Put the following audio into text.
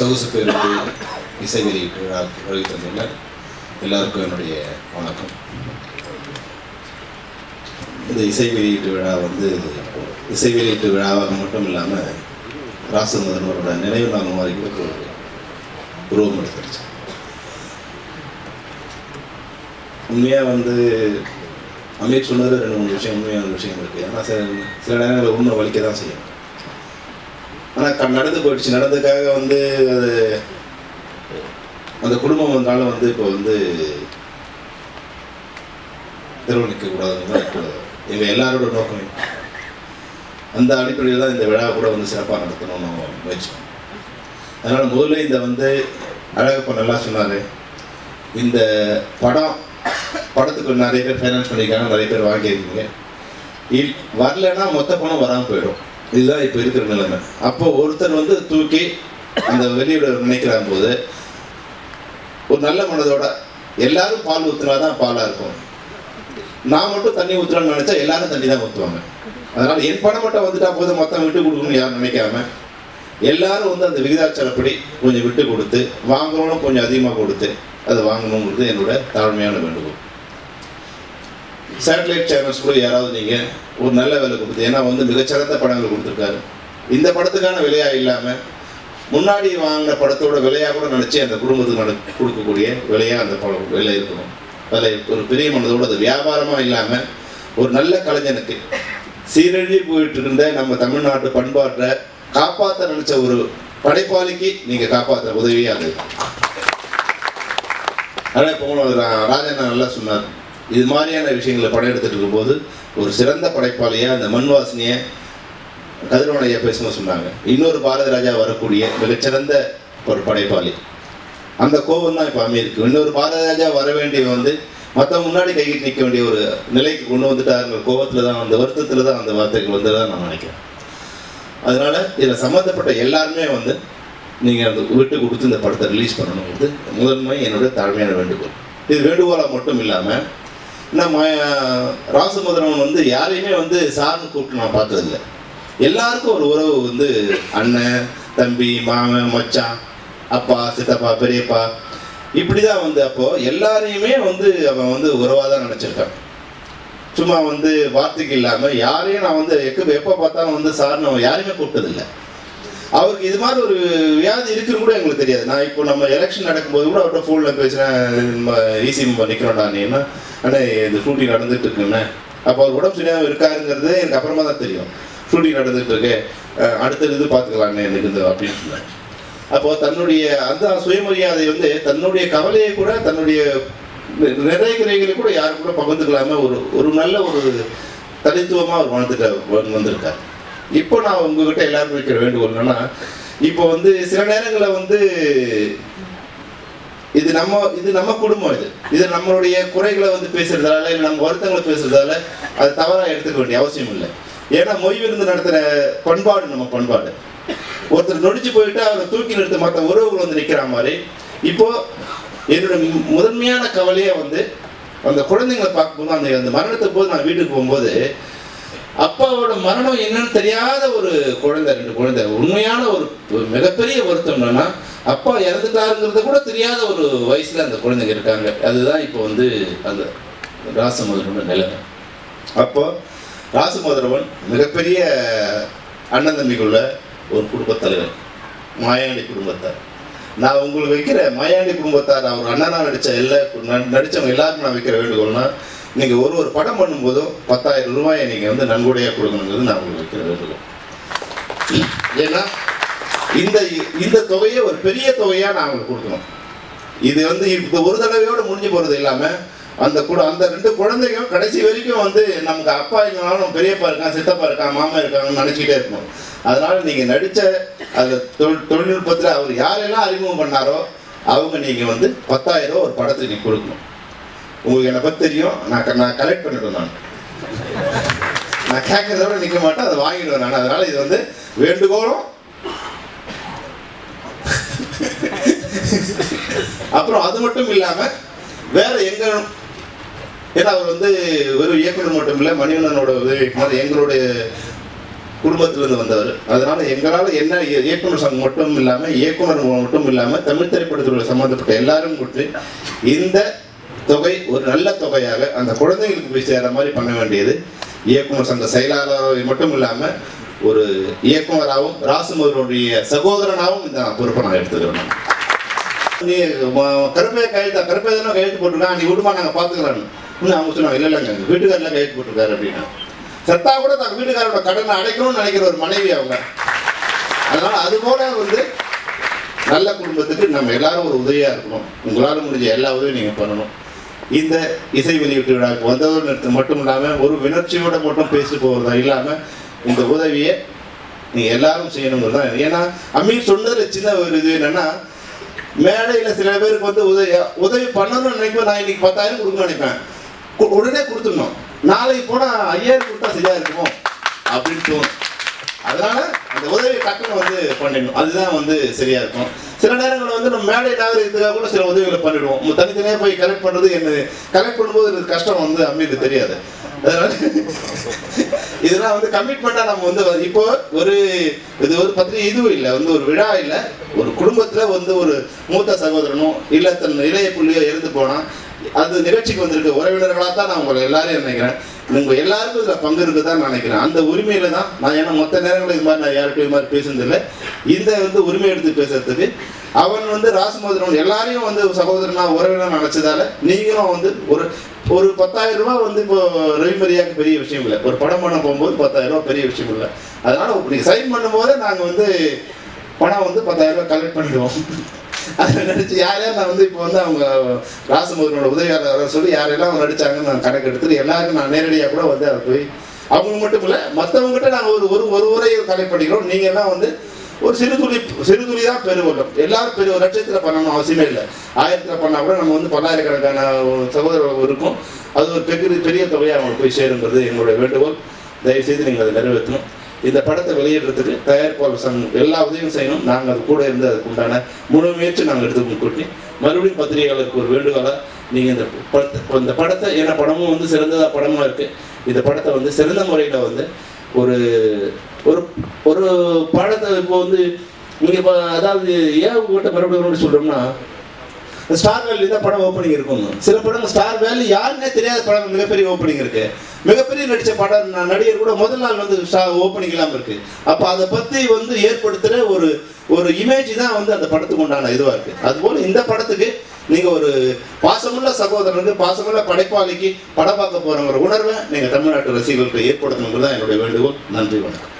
சொகுசு பேருக்கு இசை வெளியீட்டு விழாவுக்கு வருகை தந்துள்ள எல்லாருக்கும் என்னுடைய வணக்கம். இந்த இசை வெளியீட்டு விழா வந்து இசை வெளியீட்டு விழாவாக மட்டும் இல்லாமல் ராசமுதல்வரோட நினைவு நாள் மாதிரி ஒரு உருவம் எடுத்துருச்சு. உண்மையாக வந்து அமீர் சொன்னது ரெண்டு மூணு விஷயம் உண்மையான விஷயம் இருக்குது ஏன்னா சில சில நேரங்களில் உண்மை வலிக்க தான் செய்யும். ஆனால் நடந்து போயிடுச்சு. நடந்ததுக்காக வந்து அது அந்த குடும்பம் வந்தாலும் வந்து இப்போ வந்து தெருவு நிற்கக்கூடாதுன்னு தான் இப்போ எங்கள் எல்லாரோட நோக்கமே. அந்த அடிப்படையில் தான் இந்த விழா கூட வந்து சிறப்பாக நடத்தணும்னு நம்ம முயற்சி அதனால் முதல்ல இந்த வந்து அழகப்பா நல்லா சொன்னார். இந்த படம் படத்துக்கு நிறைய பேர் ஃபைனான்ஸ் பண்ணியிருக்காங்க நிறைய பேர் வாங்கியிருக்கீங்க. இல் வரலைன்னா மொத்த பணம் வராமல் போயிடும். இதுதான் இப்போ இருக்கிற நிலைமை. அப்போ ஒருத்தர் வந்து தூக்கி அந்த வெளியிட நினைக்கிறாங்க போது ஒரு நல்ல மனதோட எல்லாரும் பால் ஊற்றுனா தான் பாலாக இருக்கும். நான் மட்டும் தண்ணி ஊற்றுறான்னு நினச்சா எல்லாரும் தண்ணி தான் ஊற்றுவாங்க அதனால் என் பணம் மட்டும் வந்துட்டா போதும் மொத்தம் விட்டு கொடுக்கணும்னு யாரும் நினைக்காம எல்லாரும் வந்து அந்த விகிதாச்சாரப்படி கொஞ்சம் விட்டு கொடுத்து வாங்கணும் கொஞ்சம் அதிகமாக கொடுத்து அதை வாங்கணுங்கிறது என்னோட தாழ்மையான வேண்டுகோள். சேட்டலைட் சேனல்ஸ் கூட யாராவது நீங்கள் ஒரு நல்ல விலை கொடுத்து ஏன்னா வந்து மிகச்சிறந்த படங்கள் கொடுத்துருக்காரு. இந்த படத்துக்கான விலையாக இல்லாமல் முன்னாடி வாங்கின படத்தோட விலையாக கூட நினச்சி அந்த குடும்பத்துக்கு நட கொடுக்கக்கூடிய விலையாக அந்த படம் விலை இருக்கணும். அதில் ஒரு பெரிய மனதோடு அது வியாபாரமாக இல்லாமல் ஒரு நல்ல கலைஞனுக்கு சீரழி போயிட்டு இருந்த நம்ம தமிழ்நாட்டு பண்பாட்டை காப்பாற்ற நினச்ச ஒரு படைப்பாளிக்கு நீங்கள் காப்பாற்ற உதவியாக அது. ஆனால் இப்போ ராஜண்ணா நல்லா சொன்னார். இது மாதிரியான விஷயங்களை படையெடுத்துட்டு இருக்கும்போது ஒரு சிறந்த படைப்பாளியாக அந்த மண் வாசனையை கதிரவன் ஐயா பேசும்போது சொன்னாங்க. இன்னொரு பாரதி ராஜா வரக்கூடிய மிகச்சிறந்த ஒரு படைப்பாளி. அந்த கோபம் தான் இப்போ அமையிருக்கு இன்னொரு பாரத ராஜா வர வேண்டிய வந்து மற்ற முன்னாடி கைகிட்டு நிற்க வேண்டிய ஒரு நிலைக்கு கொண்டு வந்துட்டாருங்கிற கோபத்தில் தான் அந்த வருத்தத்தில் தான் அந்த வார்த்தைகள் வந்ததான் நான் நினைக்கிறேன். அதனால் இதில் சம்மந்தப்பட்ட எல்லாருமே வந்து நீங்கள் அந்த விட்டு கொடுத்து இந்த படத்தை ரிலீஸ் பண்ணணுங்கிறது முதன்மை என்னுடைய தாழ்மையான வேண்டுகோள். இது வேண்டுகோளாக மட்டும் இல்லாமல் நம்ம ராசமுதரவன் வந்து யாரையுமே வந்து சார்னு கூப்பிட்டு நான் பார்த்ததில்ல. எல்லாருக்கும் ஒரு உறவு வந்து அண்ணன் தம்பி மாமன் மச்சான் அப்பா சித்தப்பா பெரியப்பா. இப்படி தான் வந்து அப்போது எல்லாரையுமே வந்து அவன் வந்து உறவாக தான் நினச்சிருக்கான். சும்மா வந்து வார்த்தைக்கு இல்லாமல் யாரையும் நான் வந்து எப்போ எப்போ பார்த்தாலும் வந்து சார்னு அவன் யாரையுமே கூப்பிட்டதில்லை. அவருக்கு இது மாதிரி ஒரு வியாதி இருக்குன்னு கூட எங்களுக்கு தெரியாது. நான் இப்போ நம்ம எலெக்ஷன் நடக்கும்போது கூட அவர்கிட்ட ஃபோனில் பேசுகிறேன் ஈசி நிற்கிறோம்டா நீ என்ன? அண்ணே இந்த ஷூட்டிங் நடந்துட்டு இருக்குண்ணே அப்போ அவர் உடம்பு சரியாக இருக்காருங்கிறது எனக்கு அப்புறமா தான் தெரியும். ஷூட்டிங் நடந்துட்டு இருக்கு. அடுத்த இது பார்த்துக்கலாண்ணே எனக்கு இந்த அப்படின்னு சொன்னேன் அப்போ தன்னுடைய அந்த சுயமரியாதை வந்து தன்னுடைய கவலையை கூட தன்னுடைய நி- கூட யாரும் கூட பகிர்ந்துக்கலாம ஒரு ஒரு நல்ல ஒரு தனித்துவமாக அவர் வாழ்ந்துட்டு வந்து- வந்திருக்கார். இப்போ நான் உங்ககிட்ட எல்லாரும் வைக்கிற வேண்டுகோள் என்னன்னா இப்போ வந்து சில நேரங்களில் வந்து இது நம்ம இது நம்ம குடும்பம் இது. இது நம்மளுடைய குறைகளை வந்து பேசுறதால இல்லை நம்ம வருத்தங்களை பேசுறதால அது தவறாக எடுத்துக்க வேண்டிய அவசியம் இல்லை. ஏன்னா மொய் விருந்து நடத்துகிற பண்பாடு நம்ம பண்பாடு. ஒருத்தர் நொடிச்சு போயிட்டு அவரை தூக்கி நிறுத்த மற்ற உறவுகள் வந்து நிற்கிற மாதிரி. இப்போ என்னோட முதன்மையான கவலையே வந்து அந்த குழந்தைங்களை பார்க்கும்போது அந்த அந்த மரணத்தை போது நான் வீட்டுக்கு போகும்போது அப்பாவோட மரணம் என்னன்னு தெரியாத ஒரு குழந்தை ரெண்டு குழந்தை. உண்மையான ஒரு மிகப்பெரிய வருத்தம் என்னன்னா அப்பா இறந்துட்டாருங்கிறத கூட தெரியாத ஒரு வயசுல அந்த குழந்தைங்க இருக்காங்க. அதுதான் இப்போ வந்து அந்த ராசமுதலோட நிலைமை. அப்போ ராசமுதரவன் மிகப்பெரிய அண்ணன் தம்பிக்குள்ள ஒரு குடும்பத் தலைவர் மாயாண்டி குடும்பத்தார். நான் உங்களுக்கு வைக்கிற மாயாண்டி குடும்பத்தார் அவர் அண்ணனா நடித்த எல்லா ந- எல்லாருக்கும் நான் வைக்கிற வேண்டுகோள்னா நீங்கள் ஒரு ஒரு படம் பண்ணும்போதும் பத்தாயிரம் ரூபாயை நீங்கள் வந்து நன்கொடையாக கொடுக்கணுங்கிறது நான் உங்களுக்கு வைக்கிற வேண்டுகோள். ஏன்னா இந்த இந்த தொகையை ஒரு பெரிய தொகையாக நான் அவங்களுக்கு கொடுக்கணும். இது வந்து இப்போ ஒரு தடவையோடு முடிஞ்சு போகிறது இல்லாமல் அந்த கூட அந்த ரெண்டு குழந்தைங்க கடைசி வரைக்கும் வந்து நமக்கு அப்பா இருந்தாலும் பெரியப்பா இருக்கான் சித்தப்பா இருக்கான் மாமா இருக்காங்கன்னு நினச்சிக்கிட்டே இருக்கணும். அதனால் நீங்கள் நடித்த அந்த தொழில் தொழில்நுட்பத்தில் அவர் யாரெல்லாம் அறிமுகம் பண்ணாரோ அவங்க நீங்கள் வந்து பத்தாயிரம் ரூபா ஒரு படத்துக்கு நீங்கள் கொடுக்கணும். உங்களுக்கு என்னை பற்றி தெரியும்? நான் க- நான் கலெக்ட் பண்ணிடுவேன் நான். நான் கேட்கறதோட நிற்க மாட்டேன் அதை வாங்கிடுவேன் நான். அதனால இது வந்து வேண்டுகோளும். அப்புறம் அது மட்டும் இல்லாம வேற எங்க ஏன்னா அவர் வந்து வெறும் இயக்குனர் மட்டும் இல்லை மணிவண்ணனோட உதவி இயக்குனர் எங்களுடைய குடும்பத்திலிருந்து வந்தவர். அதனால எங்களால் என்ன இயக்குனர் சங்கம் மட்டும் இல்லாமல் இயக்குனர் மட்டும் இல்லாமல் தமிழ் திரைப்படத்துறை சம்மந்தப்பட்ட எல்லாரும் கூட்டு இந்த தொகை ஒரு நல்ல தொகையாக அந்த குழந்தைங்களுக்கு போய் சேர்கிற மாதிரி பண்ண வேண்டியது. இயக்குனர் சங்க செயலாளராக மட்டும் இல்லாமல் ஒரு இயக்குனராகவும் ராசுமருடைய சகோதரனாகவும் இந்த பொறுப்பை நான் எடுத்துக்கிறேன். நீ ம- கருப்பையை கையெழுத்தா கருப்பை தானே கையெழுத்து போட்டிருக்கான்? நீ விடுமா நாங்கள் பார்த்துக்கலான்னு அவங்க சொன்னாங்க இல்லை இல்லைங்க எங்கள் வீட்டுக்காரில் கையெழுத்து போட்டிருக்காரு அப்படின்னா. செத்தா கூட தங்க வீட்டுக்காரோட கடனை அடைக்கணும்னு நினைக்கிற ஒரு மனைவி அவங்க. அதனால அது போல வந்து நல்ல குடும்பத்துக்கு நம்ம எல்லாரும் ஒரு உதவியாக இருக்கணும். உங்களால் முடிஞ்ச எல்லா உதவியும் நீங்கள் பண்ணணும். இந்த இசை வெளியீட்டு விழாவுக்கு வந்தவர் நிறுத்தம் மட்டும் இல்லாமல் ஒரு வினர்ச்சியோட மட்டும் பேசிட்டு போகிறதா இல்லாமல் இந்த உதவியை நீங்கள் எல்லாரும் செய்யணுங்கிறது தான். ஏன்னா அமீர் சொன்னதில் சின்ன ஒரு இது என்னென்னா மேடையில் சில பேருக்கு வந்து உதவி உதவி பண்ணணும்னு நினைக்கும் நான் இன்னைக்கு பத்தாயிரம் கொடுக்கணும்னு நினைப்பேன். உடனே கொடுத்துடணும். நாளைக்கு போனால் ஐயாயிரம் கொடுத்தா சரியாக இருக்குமோ? அப்படின்னு தோணும். அதனால அந்த உதவி டக்குன்னு வந்து பண்ணிடணும். அதுதான் வந்து சரியாக இருக்கும். சில நேரங்களில் வந்து நம்ம மேடை நாகரிகத்துக்காக கூட சில உதவிகளை பண்ணிடுவோம். நம்ம தனித்தனியாக போய் கலெக்ட் பண்ணுறது என்ன கலெக்ட் பண்ணும்போது எனக்கு கஷ்டம் வந்து அம்மிக்கு தெரியாது. அதனால இதெல்லாம் வந்து கமிட்மெண்ட்டாக நம்ம வந்து இப்போ ஒரு இது ஒரு பத்திரிகை இதுவும் இல்லை. வந்து ஒரு விழா இல்லை. ஒரு குடும்பத்தில் வந்து ஒரு மூத்த சகோதரனோ இல்லை தன் இளைய புள்ளியோ இறந்து போனால் அது நிகழ்ச்சிக்கு வந்திருக்க உறவினர்களாக தான் நான் உங்களை எல்லாரையும் நினைக்கிறேன். உங்க எல்லாருக்கும் இதுல பங்கு இருக்குதான் நினைக்கிறேன். அந்த உரிமையில தான் நான் ஏன்னா மொத்த நேரங்களில் இது மாதிரி நான் யார்கிட்டயும் இது மாதிரி பேசுனதில்லை இந்த வந்து உரிமை எடுத்து பேசுறதுக்கு அவன் வந்து ராசமோதரன் எல்லாரையும் வந்து சகோதரனா உறவினா நினைச்சதால நீங்களும் வந்து ஒரு ஒரு பத்தாயிரம் ரூபாய் வந்து இப்போ ரவிமரியாக்கு பெரிய விஷயம் இல்லை. ஒரு படம் பண்ண போகும்போது பத்தாயிரம் ரூபாய் பெரிய விஷயம் இல்லை. அதனால நீங்க சைன் பண்ணும்போது நாங்கள் வந்து பணம் வந்து பத்தாயிரம் ரூபாய் கலெக்ட் பண்ணிடுவோம். அதை நடிச்சு யார் யார் நான் வந்து இப்போ வந்து அவங்க ராசமுதனோட உதவியாளர் சொல்லி யாரெல்லாம் அவங்க நடிச்சாங்கன்னு நான் கணக்கு எடுத்துட்டு எல்லாருக்கும் நான் நேரடியாக கூட வந்து அதை போய் அவங்க மட்டும் இல்லை மற்றவங்ககிட்ட நாங்கள் ஒரு ஒரு ஒரு உரையை கலைப்படுகிறோம் நீங்கள் எல்லாம் வந்து ஒரு சிறு துளி சிறு துளி தான் பெருவெள்ளம். எல்லாரும் பெரிய ஒரு லட்சத்தில் பண்ணணும் அவசியமே இல்லை. ஆயிரத்தில் பண்ணால் கூட நம்ம வந்து பல்லாயிரக்கணக்கான சகோதரர்கள் இருக்கும். அது ஒரு பெரிய பெரிய தொகையாக அவங்களுக்கு போய் சேருங்கிறது எங்களுடைய வேண்டுகோள். தயவுசெய்து நீங்கள் அதை நிறைவேற்றணும். இந்த படத்தை வெளியிடுறதுக்கு தயாரிப்பாளர் சங்கம் எல்லா உதவியும் செய்யணும். நாங்கள் அது கூட இருந்து அதுக்கு உண்டான முழு முயற்சி நாங்கள் எடுத்து கூட்டி மறுபடியும் பத்திரிகையாளருக்கு ஒரு வேண்டுகோளாக நீங்கள் இந்த படத்தை இந்த படத்தை ஏன்னா படமும் வந்து சிறந்ததாக படமாக இருக்குது இந்த படத்தை வந்து சிறந்த முறையில் வந்து ஒரு ஒரு ஒரு படத்தை இப்போ வந்து நீங்கள் இப்போ அதாவது ஏன் உங்கள்கிட்ட மறுபடியும் மறுபடியும் சொல்கிறோம்னா ஸ்டார் வேலி தான் படம் ஓப்பனிங் இருக்கும் சில படங்கள் ஸ்டார் வேலி யாருன்னே தெரியாத படம் மிகப்பெரிய ஓப்பனிங் இருக்கு. மிகப்பெரிய நடிச்ச படம் நடிகர் கூட முதல் நாள் வந்து ஓப்பனிங் இல்லாமல் இருக்கு. அப்போ அதை பற்றி வந்து ஏற்படுத்துகிற ஒரு ஒரு இமேஜ் தான் வந்து அந்த படத்துக்கு உண்டான இதுவாக இருக்கு. அதுபோல் இந்த படத்துக்கு நீங்கள் ஒரு பாசமுள்ள சகோதரனுக்கு பாசமுள்ள படைப்பாளிக்கு படம் பார்க்க போகிறவங்க உணர்வை நீங்கள் தமிழ்நாட்டு ரசிகர்களுக்கு ஏற்படுத்தணுங்கிறது தான் என்னுடைய வேண்டுகோள். நன்றி வணக்கம்.